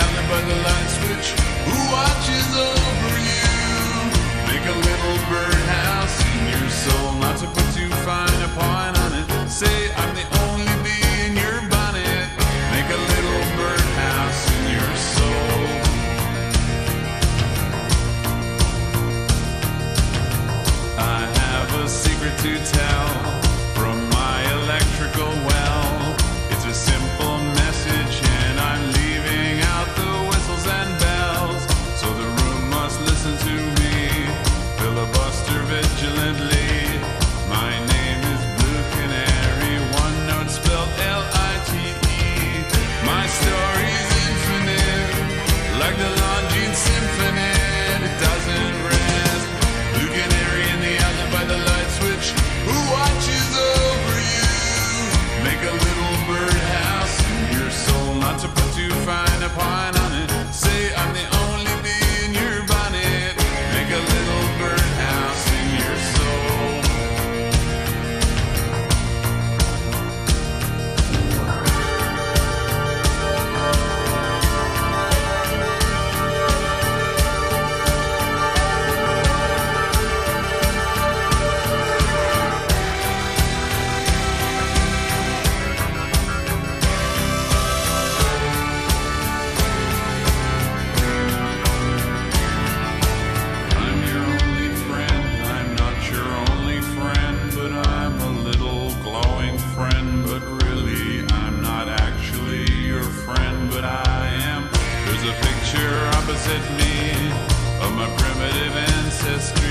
by the light switch. Who watches over opposite me of my primitive ancestors.